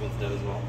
with that as well.